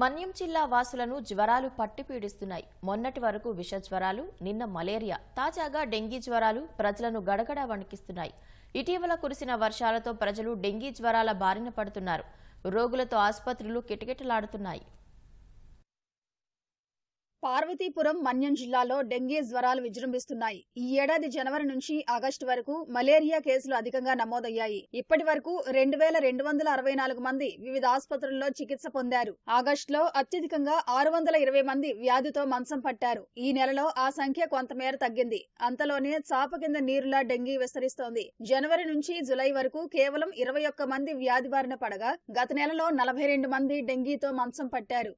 మన్యం జిల్లా వాసులను జ్వరాలు పట్టి పీడిస్తున్నాయి. మొన్నటి వరకు విష జ్వరాలు నిన్న మలేరియా తాజాగా డెంగీ జ్వరాలు ప్రజలను గడగడ వణికిస్తున్నాయి. ఇటీవల కురిసిన వర్షాలతో ప్రజలు డెంగీ జ్వరాల బారిన పడుతున్నారు. రోగులతో ఆసుపత్రులు కిటకిటలాడుతున్నాయి. పార్వతీపురం మన్యం జిల్లాలో డెంగీ జ్వరాలు విజృంభిస్తున్నాయి. ఈ ఏడాది జనవరి నుంచి ఆగస్టు వరకు మలేరియా కేసులు అధికంగా నమోదయ్యాయి. ఇప్పటి వరకు రెండు వేల రెండు వందల అరవై నాలుగు మంది వివిధ ఆసుపత్రుల్లో చికిత్స పొందారు. ఆగస్టులో అత్యధికంగా ఆరు వందల ఇరవై మంది వ్యాధితో మంచం పట్టారు. ఈ నెలలో ఆ సంఖ్య కొంతమేర తగ్గింది. అంతలోనే చాప కింద నీరులా డెంగీ విస్తరిస్తోంది. జనవరి నుంచి జులై వరకు కేవలం ఇరవై ఒక్క మంది వ్యాధి బారిన పడగా గత నెలలో నలభై రెండు మంది డెంగీతో మంచం పట్టారు.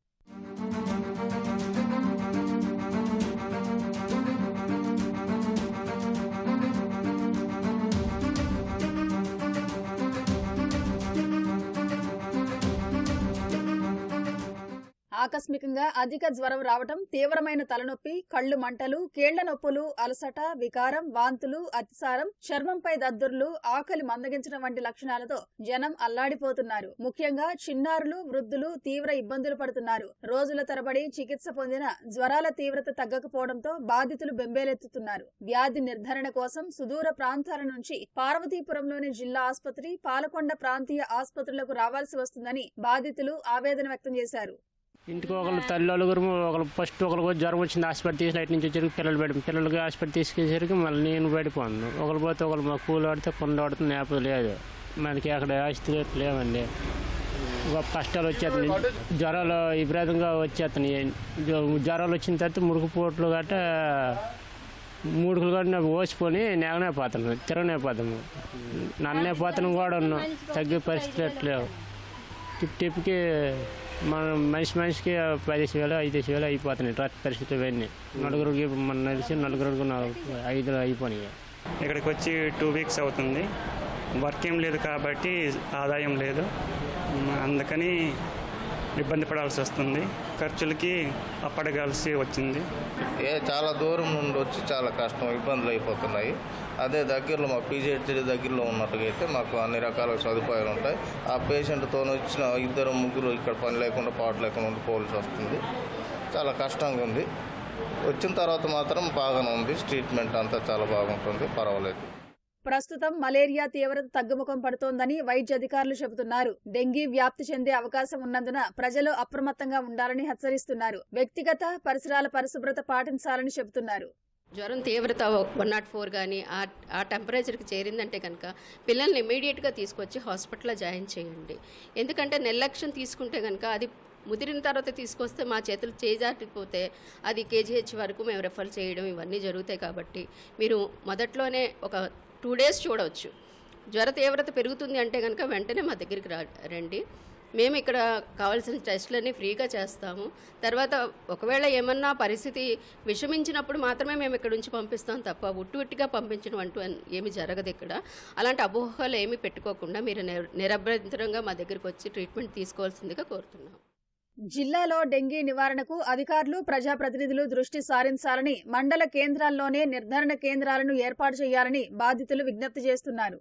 ఆకస్మికంగా అధిక జ్వరం రావటం తీవ్రమైన తలనొప్పి కళ్ళు మంటలు కీళ్ళ నొప్పులు అలసట వికారం వాంతులు అతిసారం చర్మంపై దద్దుర్లు ఆకలి మందగించడం వంటి లక్షణాలతో జనం అల్లాడిపోతున్నారు. ముఖ్యంగా చిన్నారులు వృద్ధులు తీవ్ర ఇబ్బందులు పడుతున్నారు. రోజుల తరబడి చికిత్స పొందిన జ్వరాల తీవ్రత తగ్గకపోవడంతో బాధితులు బెంబేలెత్తుతున్నారు. వ్యాధి నిర్ధారణ కోసం సుదూర ప్రాంతాల నుంచి పార్వతీపురంలోని జిల్లా ఆసుపత్రి పాలకొండ ప్రాంతీయ ఆసుపత్రులకు రావాల్సి వస్తుందని బాధితులు ఆవేదన వ్యక్తం చేశారు. ఇంటికి ఒకళ్ళు తల్లి ఒకరు ఒకరు ఫస్ట్ ఒకరికి జ్వరం వచ్చింది హాస్పిటల్ తీసి నైట్ నుంచి వచ్చేసరికి పిల్లలు పెట్టి పిల్లలకి హాస్పిటల్ తీసుకెళ్ళేసరికి మళ్ళీ నేను పడిపోను ఒకరు పోతే ఒకరు మా కూలు ఆడితే కొండ ఆడితే నేపథ్యం లేదు. మనకి అక్కడ ఆస్తి లేవండి. గొప్ప కష్టాలు వచ్చేస్తున్నాయి. జ్వరాలు విపరీతంగా వచ్చేస్తున్నాయి. జ్వరాలు వచ్చిన తర్వాత మురుగుపోట్లు గట్ట మూడుకులు కూడా ఓసిపోని నేగనే పోతున్నాం తిరగనే పోతాము నన్నే పోతాను కూడా ఉన్నాం. తగ్గే పరిస్థితి లేవు టిప్ టిప్కి మనం మనిషి మనిషికి పదిహేను వేలు ఐదేసి వేలు అయిపోతున్నాయి. ట్రాఫిక్ పరిస్థితి ఇవన్నీ నలుగురికి మన నడిచి నలుగురికి ఐదు అయిపోయినాయి. ఇక్కడికి వచ్చి టూ వీక్స్ అవుతుంది. వర్క్ ఏం లేదు కాబట్టి ఆదాయం లేదు. అందుకని ఇబ్బంది పడాల్సి వస్తుంది. ఖర్చులకి అప్పడగాల్సి వచ్చింది. ఏ చాలా దూరం నుండి వచ్చి చాలా కష్టం ఇబ్బందులు అయిపోతున్నాయి. అదే దగ్గరలో మా పీజీహెచ్డీ దగ్గరలో ఉన్నట్టుగా అయితే మాకు అన్ని రకాల సదుపాయాలు ఉంటాయి. ఆ పేషెంట్తో వచ్చిన ఇద్దరు ముగ్గురు ఇక్కడ పని లేకుండా పాటు లేకుండా ఉండిపోవాల్సి వస్తుంది. చాలా కష్టంగా ఉంది. వచ్చిన తర్వాత మాత్రం బాగానే ఉంది. ట్రీట్మెంట్ అంతా చాలా బాగుంటుంది. పర్వాలేదు. ప్రస్తుతం మలేరియా తీవ్రత తగ్గుముఖం పడుతోందని వైద్య అధికారులు చెబుతున్నారు. డెంగీ వ్యాప్తి చెందే అవకాశం ఉన్నందున ప్రజలు అప్రమత్తంగా ఉండాలని హెచ్చరిస్తున్నారు. వ్యక్తిగత పరిసరాల పరిశుభ్రత పాటించాలని చెబుతున్నారు. జ్వరం తీవ్రత వన్ నాట్ ఫోర్ కానీ ఆ ఆ టెంపరేచర్కి చేరిందంటే కనుక పిల్లల్ని ఇమీడియట్గా తీసుకొచ్చి హాస్పిటల్లో జాయిన్ చేయండి. ఎందుకంటే నిర్లక్ష్యం తీసుకుంటే కనుక అది ముదిరిన తర్వాత తీసుకొస్తే మా చేతులు చేజారిపోతే అది కేజీహెచ్ వరకు మేము రెఫర్ చేయడం ఇవన్నీ జరుగుతాయి కాబట్టి మీరు మొదట్లోనే ఒక టూ డేస్ చూడవచ్చు. జ్వర తీవ్రత పెరుగుతుంది అంటే కనుక వెంటనే మా దగ్గరికి రా రండి. మేము ఇక్కడ కావాల్సిన టెస్టులన్నీ ఫ్రీగా చేస్తాము. తర్వాత ఒకవేళ ఏమన్నా పరిస్థితి విషమించినప్పుడు మాత్రమే మేము ఇక్కడ నుంచి పంపిస్తాం తప్ప ఉట్టు ఉట్టిగా పంపించడం అంటూ ఏమి జరగదు ఇక్కడ. అలాంటి అపోహలు ఏమీ పెట్టుకోకుండా మీరు నిర- నిరభ్యంతరంగా మా దగ్గరికి వచ్చి ట్రీట్మెంట్ తీసుకోవాల్సిందిగా కోరుతున్నాం. జిల్లాలో డెంగీ నివారణకు అధికారులు ప్రజాప్రతినిధులు దృష్టి సారించాలని మండల కేంద్రాల్లోనే నిర్ధారణ కేంద్రాలను ఏర్పాటు చేయాలని బాధితులు విజ్ఞప్తి చేస్తున్నారు.